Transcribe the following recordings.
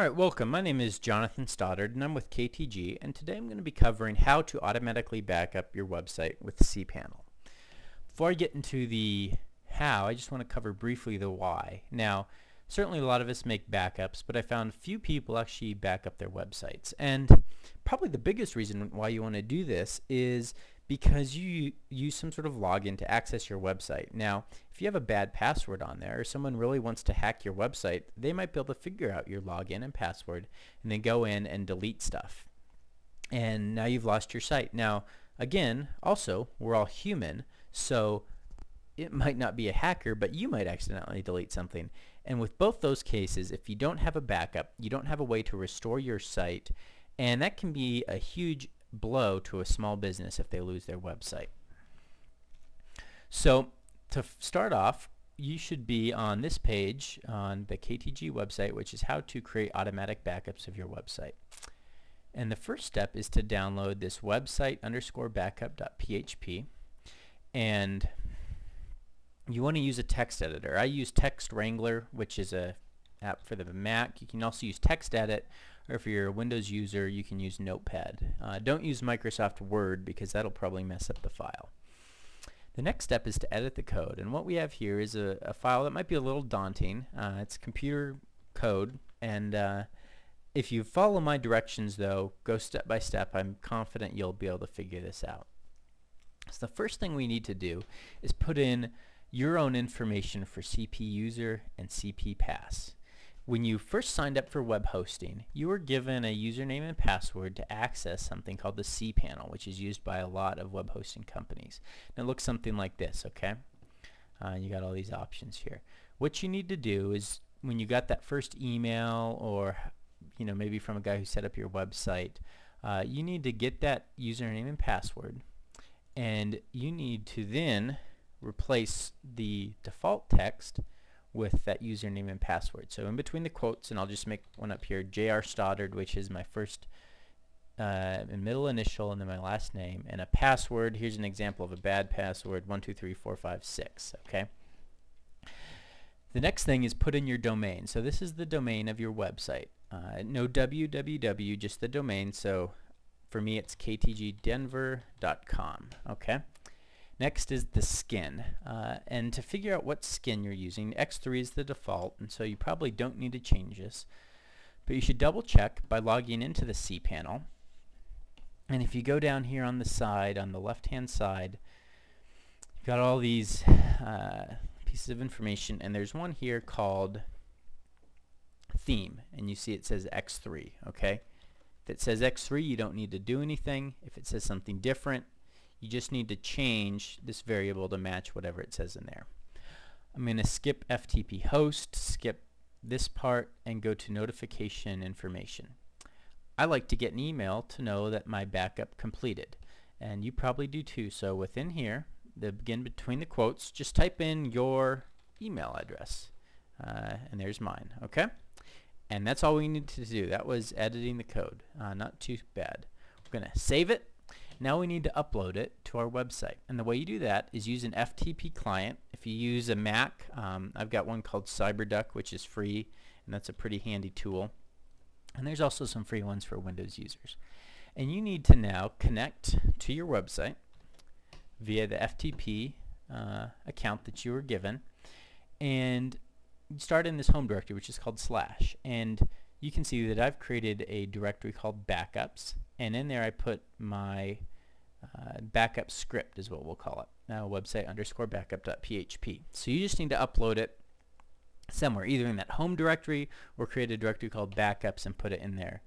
Alright, welcome. My name is Jonathan Stoddard and I'm with KTG and today I'm going to be covering how to automatically back up your website with cPanel. Before I get into the how, I just want to cover briefly the why. Now, certainly a lot of us make backups, but I found few people actually back up their websites. And probably the biggest reason why you want to do this is because you use some sort of login to access your website. Now, if you have a bad password on there or someone really wants to hack your website, they might be able to figure out your login and password and then go in and delete stuff. And now you've lost your site. Now, again, also, we're all human, so it might not be a hacker, but you might accidentally delete something. And with both those cases, if you don't have a backup, you don't have a way to restore your site, and that can be a huge blow to a small business if they lose their website. So to start off, you should be on this page on the KTG website, which is how to create automatic backups of your website. And the first step is to download this website underscore backup.php. And you want to use a text editor. I use TextWrangler, which is a app for the Mac. You can also use TextEdit, or if you're a Windows user, you can use Notepad. Uh, don't use Microsoft Word because that'll probably mess up the file. The next step is to edit the code, and what we have here is a, a file that might be a little daunting. Uh, it's computer code, and uh, if you follow my directions though, go step by step, I'm confident you'll be able to figure this out. So the first thing we need to do is put in your own information for CP user and CP pass. When you first signed up for web hosting, you were given a username and password to access something called the cPanel, which is used by a lot of web hosting companies. And it looks something like this, okay? Uh, you got all these options here. What you need to do is when you got that first email or you know maybe from a guy who set up your website, uh, you need to get that username and password and you need to then replace the default text with that username and password. So in between the quotes, and I'll just make one up here, J.R. Stoddard, which is my first uh, middle initial and then my last name, and a password. Here's an example of a bad password, 123456, okay? The next thing is put in your domain. So this is the domain of your website. Uh, no www, just the domain. So for me, it's ktgdenver.com, okay? Next is the skin. Uh, and to figure out what skin you're using, X3 is the default, and so you probably don't need to change this. But you should double check by logging into the cPanel. And if you go down here on the side, on the left-hand side, you've got all these uh, pieces of information, and there's one here called theme, and you see it says X3, okay? If it says X3, you don't need to do anything. If it says something different, you just need to change this variable to match whatever it says in there. I'm going to skip FTP host, skip this part, and go to notification information. I like to get an email to know that my backup completed. And you probably do too. So within here, the begin between the quotes, just type in your email address. Uh, and there's mine, okay? And that's all we need to do. That was editing the code. Uh, not too bad. We're going to save it now we need to upload it to our website. And the way you do that is use an FTP client. If you use a Mac, um, I've got one called CyberDuck, which is free, and that's a pretty handy tool. And there's also some free ones for Windows users. And you need to now connect to your website via the FTP uh, account that you were given. And start in this home directory, which is called slash. And you can see that I've created a directory called backups. And in there I put my uh, backup script is what we'll call it. Now website underscore backup.php. So you just need to upload it somewhere, either in that home directory or create a directory called backups and put it in there.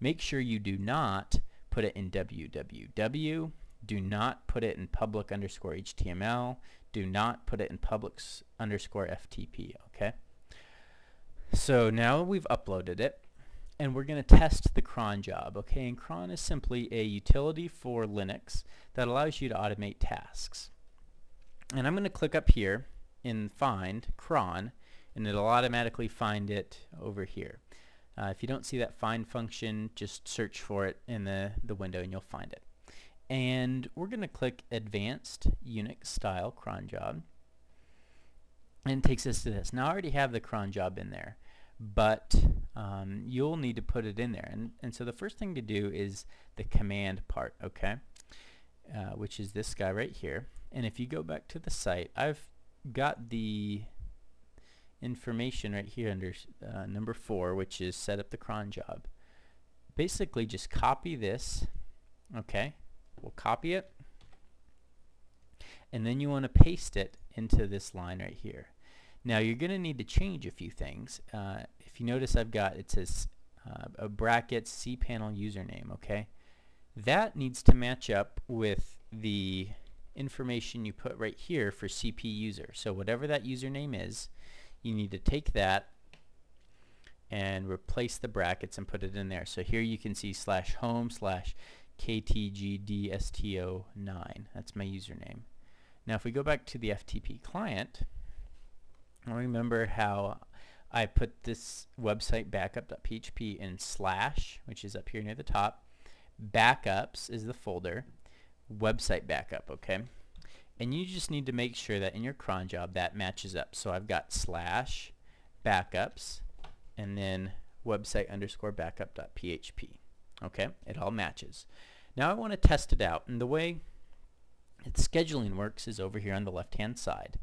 Make sure you do not put it in www. Do not put it in public underscore HTML. Do not put it in public underscore FTP, okay? So now we've uploaded it and we're going to test the cron job. Okay, and cron is simply a utility for Linux that allows you to automate tasks. And I'm going to click up here in find cron and it'll automatically find it over here. Uh, if you don't see that find function, just search for it in the, the window and you'll find it. And we're going to click advanced Unix style cron job and it takes us to this. Now I already have the cron job in there but um, you'll need to put it in there. And, and so the first thing to do is the command part, okay, uh, which is this guy right here. And if you go back to the site, I've got the information right here under uh, number four, which is set up the cron job. Basically, just copy this, okay? We'll copy it, and then you want to paste it into this line right here. Now you're going to need to change a few things. Uh, if you notice I've got, it says uh, a bracket cPanel username, okay? That needs to match up with the information you put right here for CP user. So whatever that username is, you need to take that and replace the brackets and put it in there. So here you can see slash home slash ktgdsto9. That's my username. Now if we go back to the FTP client, remember how I put this website backup.php in slash, which is up here near the top. Backups is the folder. Website backup, okay? And you just need to make sure that in your cron job that matches up. So I've got slash backups and then website underscore backup.php. Okay, it all matches. Now I want to test it out. And the way scheduling works is over here on the left hand side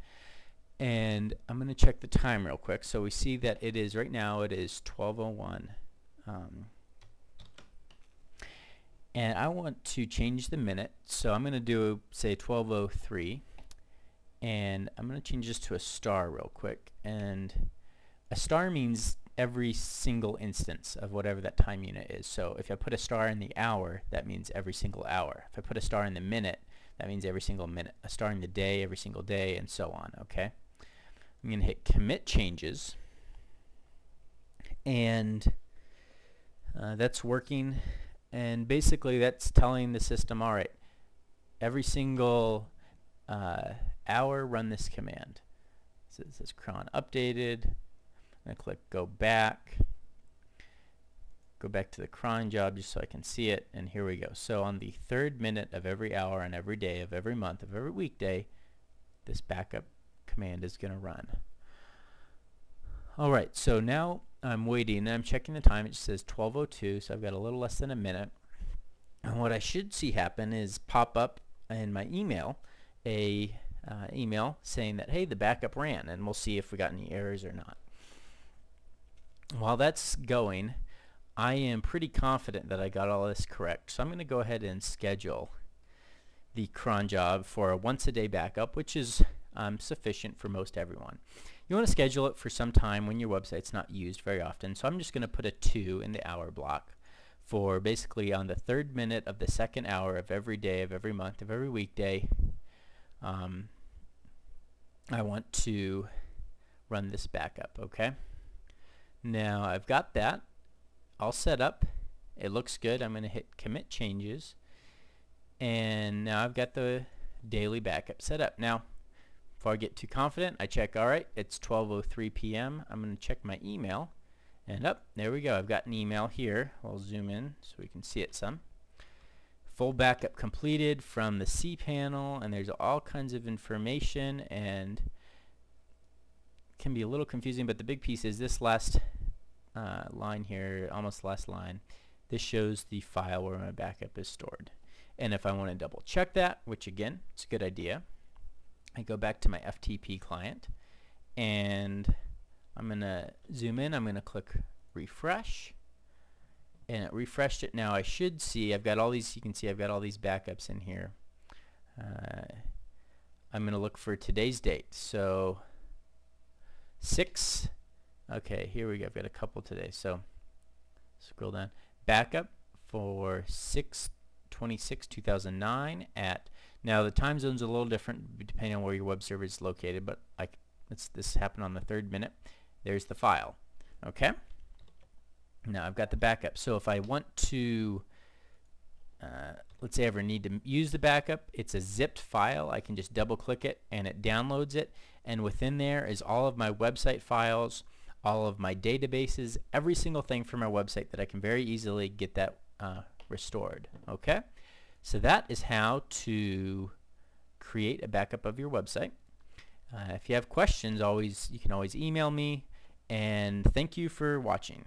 and I'm going to check the time real quick. So we see that it is right now it is 12:01, um, and I want to change the minute. So I'm going to do say 12:03, and I'm going to change this to a star real quick. And a star means every single instance of whatever that time unit is. So if I put a star in the hour, that means every single hour. If I put a star in the minute, that means every single minute. A star in the day, every single day, and so on. Okay. I'm going to hit commit changes. And uh, that's working. And basically that's telling the system alright every single uh, hour run this command. So it says cron updated. To click go back. Go back to the cron job just so I can see it and here we go. So on the third minute of every hour and every day of every month of every weekday this backup command is going to run. Alright, so now I'm waiting and I'm checking the time. It says 12.02, so I've got a little less than a minute. And what I should see happen is pop up in my email a uh, email saying that, hey, the backup ran, and we'll see if we got any errors or not. While that's going, I am pretty confident that I got all this correct. So I'm going to go ahead and schedule the cron job for a once a day backup, which is um, sufficient for most everyone. You want to schedule it for some time when your website's not used very often. So I'm just going to put a 2 in the hour block for basically on the third minute of the second hour of every day of every month of every weekday. Um, I want to run this backup, okay? Now I've got that all set up. It looks good. I'm going to hit commit changes. And now I've got the daily backup set up. Now, before I get too confident, I check, all right, it's 12.03 p.m. I'm going to check my email. And up, there we go. I've got an email here. I'll zoom in so we can see it some. Full backup completed from the cPanel, and there's all kinds of information, and can be a little confusing, but the big piece is this last uh, line here, almost last line. This shows the file where my backup is stored. And if I want to double check that, which again, it's a good idea, I go back to my FTP client and I'm going to zoom in. I'm going to click refresh and it refreshed it. Now I should see, I've got all these, you can see I've got all these backups in here. Uh, I'm going to look for today's date. So 6, okay, here we go. I've got a couple today. So scroll down. Backup for 6 26 2009 at now the time zone's a little different depending on where your web server is located, but I, this happened on the third minute. There's the file. Okay. Now I've got the backup. So if I want to, uh, let's say I ever need to use the backup, it's a zipped file. I can just double click it and it downloads it. And within there is all of my website files, all of my databases, every single thing from my website that I can very easily get that uh, restored. Okay. So that is how to create a backup of your website. Uh, if you have questions, always you can always email me and thank you for watching.